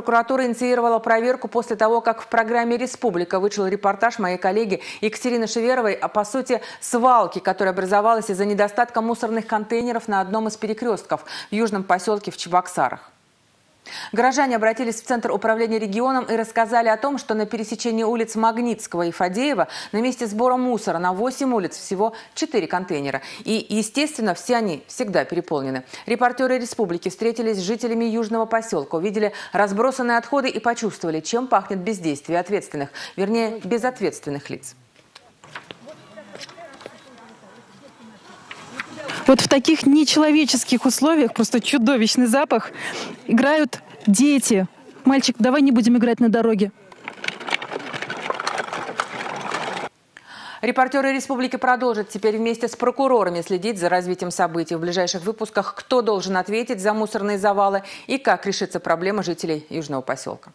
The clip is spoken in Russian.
прокуратура инициировала проверку после того, как в программе «Республика» вышел репортаж моей коллеги Екатерины Шеверовой о, по сути, свалке, которая образовалась из-за недостатка мусорных контейнеров на одном из перекрестков в южном поселке в Чебоксарах. Горожане обратились в Центр управления регионом и рассказали о том, что на пересечении улиц Магнитского и Фадеева на месте сбора мусора на 8 улиц всего 4 контейнера. И, естественно, все они всегда переполнены. Репортеры республики встретились с жителями южного поселка, увидели разбросанные отходы и почувствовали, чем пахнет бездействие ответственных, вернее, безответственных лиц. Вот в таких нечеловеческих условиях, просто чудовищный запах, играют дети. Мальчик, давай не будем играть на дороге. Репортеры республики продолжат теперь вместе с прокурорами следить за развитием событий. В ближайших выпусках кто должен ответить за мусорные завалы и как решится проблема жителей Южного поселка.